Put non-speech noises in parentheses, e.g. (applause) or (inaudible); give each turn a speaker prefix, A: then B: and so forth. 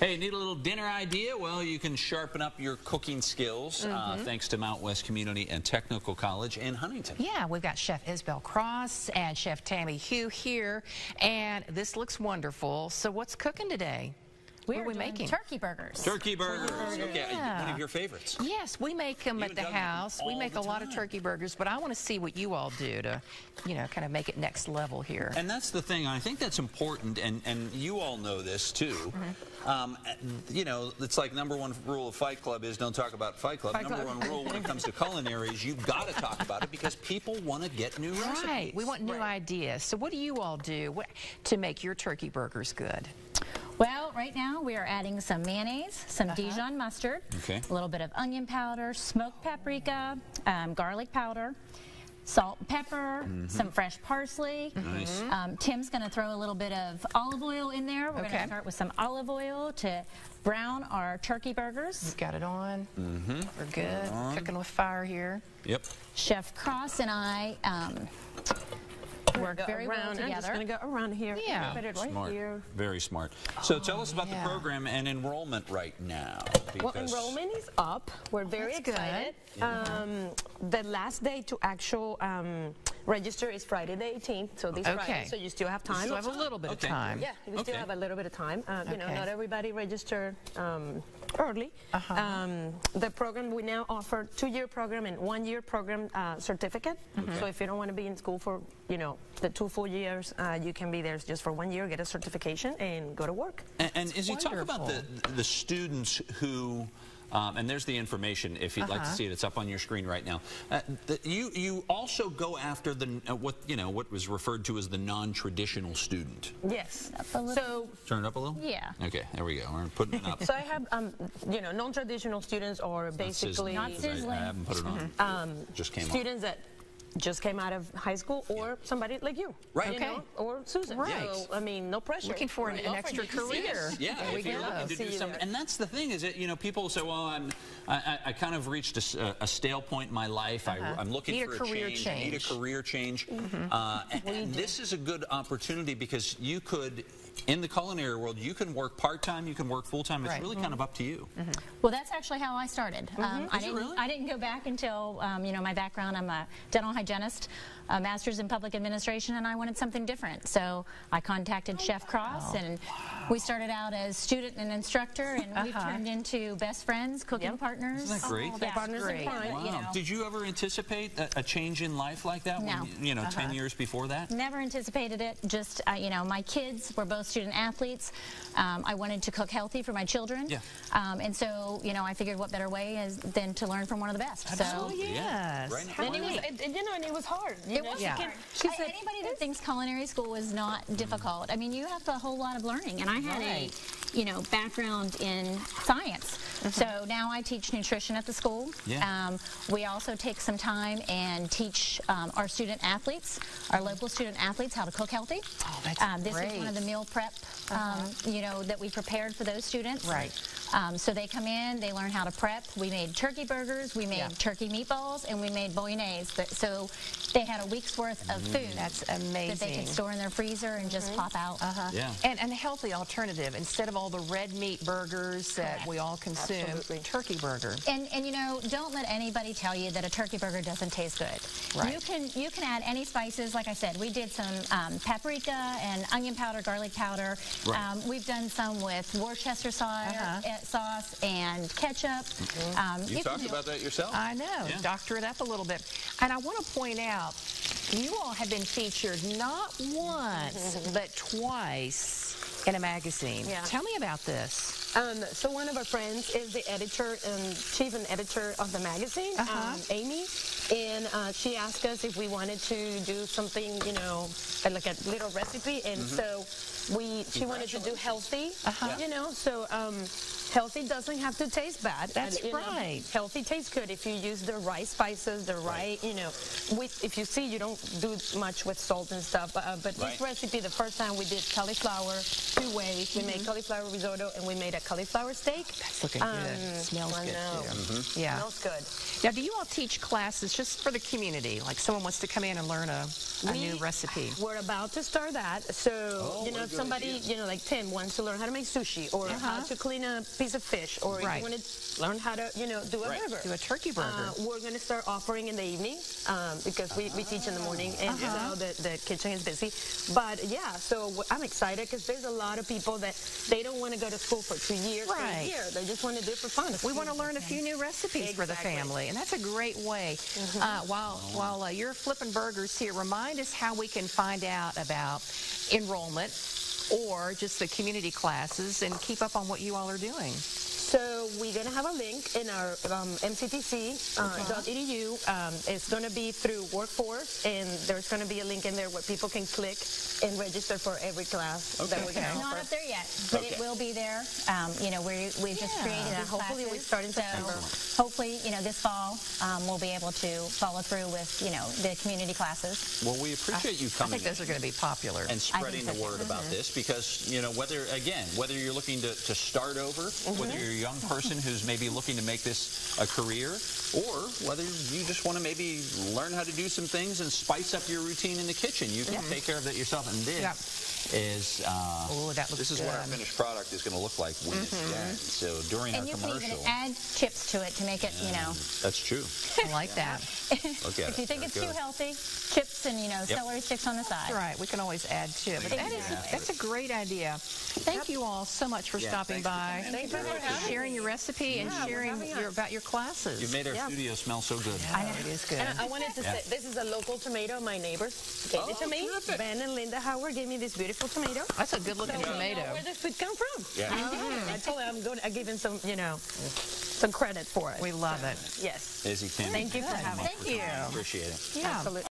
A: Hey, need a little dinner idea? Well, you can sharpen up your cooking skills uh, thanks to Mountwest Community and Technical College in Huntington.
B: Yeah, we've got Chef Isabel Cross and Chef Tammy Hugh here, and this looks wonderful. So what's cooking today? What are we making?
C: turkey burgers.
A: Turkey burgers. Okay,
B: Yeah.
A: one of your favorites.
B: Yes, we make them
A: You
B: at the house. We make
A: the
B: a lot of turkey burgers, but I want to see what you all do to, you know, kind of make it next level here.
A: And that's the thing. I think that's important, and, and you all know this too.
B: Mm-hmm.
A: Um, you know, it's like number one rule of Fight Club is don't talk about Fight Club.
D: Fight
A: number
D: Club.
A: one rule when it comes to culinary is you've got to talk about it because people want to get new recipes.
B: Right, we want new ideas. So what do you all do what, to make your turkey burgers good?
C: Well, right now we are adding some mayonnaise, some Dijon mustard,
A: Okay.
C: a little bit of onion powder, smoked paprika, um, garlic powder, salt, and pepper, some fresh parsley.
A: Nice.
C: Um, Tim's going to throw a little bit of olive oil in there. We're going to start with some olive oil to brown our turkey burgers.
B: You've got it on. Mm-hmm. We're good. Cooking with fire here.
A: Yep.
C: Chef Cross and I um, work
D: Go
C: very well
D: around. I'm just going to go around here.
B: Yeah.
D: Put it right
A: Smart.
D: here.
A: Very smart. So tell us about
B: yeah.
A: the program and enrollment right now.
D: Well,
A: because-
D: enrollment is up. We're very
B: That's good.
D: excited. Um, the last day to actual um, register is Friday the 18th, so this
B: Okay.
D: Friday, so you still have time.
B: So I have a little bit
A: Okay.
B: of time.
D: Yeah, you
A: Okay.
D: still have a little bit of time. Uh, You know, not everybody registered um, early.
B: Uh-huh.
D: Um, the program we now offer two-year program and one-year program uh, certificate.
B: Mm-hmm.
D: So if you don't want to be in school for you know the two full years, uh, you can be there just for one year, get a certification, and go to work.
A: And, and as you talk about the, the students who, um, and there's the information if you'd like to
B: Uh-huh.
A: see it, it's up on your screen right now. Uh, the, you you also go after the uh, what you know what was referred to as the non-traditional student.
D: Yes.
C: a
D: So
A: Turn it up a little.
C: Yeah.
A: Okay, there we go. We're putting it up.
D: So I have, um, you know, non-traditional students or basically
C: Not
A: Sizzling, 'cause I- I, haven't put it on.
D: um,
A: Just came on.
D: students that just came out of high school or somebody like you.
A: Right.
D: You
B: Okay.
D: know, or Susan.
B: Right.
D: So, I mean, no pressure.
B: Looking for an,
D: We're
B: an extra
D: you to see
B: career.
D: us.
A: Yeah,
B: There we
A: if you're
B: go.
A: looking to
D: See
A: do something,
D: there.
A: and that's the thing is that you know people say, well, I'm I, I- I kind of reached a stale point in my life. I, I'm looking
B: Uh-huh. Need a career
A: change. I need a
B: change.
A: Career change. Uh, and, and this is a good opportunity because you could. In the culinary world, you can work part-time, you can work full-time. It's
B: Right.
A: really kind of up to you.
C: Well, that's actually how I started. Um, I didn't.
A: really?
C: I didn't go back until um, you know my background. I'm a dental hygienist, a master's in public administration, and I wanted something different. So I contacted Chef Cross, and we started out as student and instructor, and we've
B: Uh-huh.
C: turned into best friends, cooking partners.
A: Isn't that great?
B: Oh, that's
D: partners in
B: great.
D: crime.
C: But, you know,
A: Did you ever anticipate a, a change in life like that?
C: No.
A: When, you you know, 10 years before that?
C: Never anticipated it. Just uh, you know, my kids were both student athletes. Um, I wanted to cook healthy for my children.
A: Yeah.
C: Um, and so you know, I figured what better way is than to learn from one of the best. So.
A: Absolutely, yeah.
B: yes.
A: Right now.
D: And it was,
B: neat.
D: it, it- you know, and it was hard. You
C: It
D: know,
C: was
D: she
B: Yeah.
C: hard.
D: She
C: I-
D: said,
C: anybody that thinks culinary school was not difficult. I mean, you have a whole lot of learning, and I had
B: Right.
C: a, you know, background in science. So now I teach nutrition at the school.
A: Yeah.
C: Um, we also take some time and teach um, our student athletes, our local student athletes, how to cook healthy.
B: Oh, that's
C: um, This is one. Of the meal prep, um, you know, that we prepared for those students.
B: Right.
C: Um, so they come in, they learn how to prep. We made turkey burgers, we made
B: Yeah.
C: turkey meatballs, and we made bolognese. But- So they had a week's worth of food.
B: That's amazing.
C: That they
B: amazing.
C: could store in their freezer and just pop out.
B: Uh-huh.
A: Yeah.
B: And, and a healthy alternative instead of all the red meat burgers that we all consume.
D: Absolutely.
B: Turkey burger.
C: And, and you know, don't let anybody tell you that a turkey burger doesn't taste good.
B: Right.
C: You can you can add any spices. Like I said, we did some um, paprika and onion powder, garlic powder.
A: Right.
C: Um, we've done some with Worcester sauce,
B: Uh-huh.
C: eh, sauce and ketchup. Um,
A: You,
C: can
A: talked about that yourself?
B: I know.
A: Yeah.
B: Doctor it up a little bit. And I want to point out, you all have been featured not once, but twice in a magazine.
D: Yeah.
B: Tell me about this.
D: Um, so one of our friends is the editor and chief and editor of the magazine,
B: Uh-huh.
D: um, Amy, and uh, she asked us if we wanted to do something, you know, uh, like a little recipe, and so we she wanted to do healthy,
B: Uh-huh.
D: you know, so um, healthy doesn't have to taste bad.
B: That's
D: and, you know,
B: right.
D: healthy tastes good if you use the right spices, the right, you know, with if you see you don't do much with salt and stuff, uh, but
A: Right.
D: this recipe, the first time we did cauliflower two ways. We
B: Mm-hmm.
D: made cauliflower risotto and we made a cauliflower steak.
B: That's looking good. Smells
D: I
B: good
D: know.
B: too. Yeah.
D: Smells good.
B: Now, do you all teach classes just for the community? Like someone wants to come in and learn a, a new recipe.
D: We're about to start that. So, you know, if somebody, you know, like Tim wants to learn how to make sushi or how to clean a piece of fish or if.
B: Right.
D: you want to learn how to, you know, do a
A: Right.
D: burger.
B: Do a turkey burger.
D: Uh, we're going to start offering in the evening um, because we, we teach in the morning and
B: Uh-huh.
D: so the, the kitchen is busy. But yeah, so w- I'm excited because there's a lot of people that they don't want to go to school for two years
B: Right.
D: a year. They just want to do it for fun.
B: We want to learn a few new recipes for the family, and that's a great way. Uh, while while uh, you're flipping burgers here, remind us how we can find out about enrollment or just the community classes and keep up on what you all are doing.
D: So we're going to have a link in our um, mctc.edu. Um, it's going to be through Workforce, and there's going to be a link in there where people can click and register for every class that we're going
C: It's
D: to
C: not
D: offer.
C: up there yet, but it will be there. Um, you know, we we've just created
D: Yeah,
C: these
D: hopefully we
C: classes,
D: start in
C: so
D: September.
C: Hopefully, you know, this fall um, we'll be able to follow through with you know the community classes.
A: Well, we appreciate you coming.
B: I think those are going to be popular.
A: and spreading the word about this because you know whether again whether you're looking to, to start over whether you're a young person who's maybe looking to make this a career or whether you just want to maybe learn how to do some things and spice up your routine in the kitchen you can take care of that yourself and this
B: Yep.
A: is uh,
B: Ooh, that looks
A: this is what our finished product is going to look like when it's done so during
C: And
A: our
C: you can
A: commercial
C: even add chips to it to make it, you know,
A: that's true (laughs)
B: I like that.
A: look at
C: if you think
A: Very
C: it's
A: good.
C: too healthy, chips and you know
A: Yep.
C: celery sticks on the side.
B: That's right. We can always add to it. But that is that's a great idea. Thank you all so much for
A: Yeah,
B: stopping
A: thanks for
B: by.
D: Thank you for having
B: sharing your recipe, and
D: Yeah, we're
B: sharing your, about your classes.
A: you made our
D: Yeah.
A: studio smell so good
B: I know it is good.
D: And I wanted to say, this is a local tomato. My neighbors gave it to oh, me.
A: terrific.
D: Ben and Linda Howard gave me this beautiful tomato.
B: That's a good looking
D: So we know
B: tomato.
D: Where the food come from?
A: Yeah.
D: I told him I'm going. I give him some, you know, some credit for it.
B: We love it.
D: yes.
A: Izzy Kim
D: Thank you for having me.
B: Thank you.
A: appreciate it
B: Yeah.
D: Absolutely.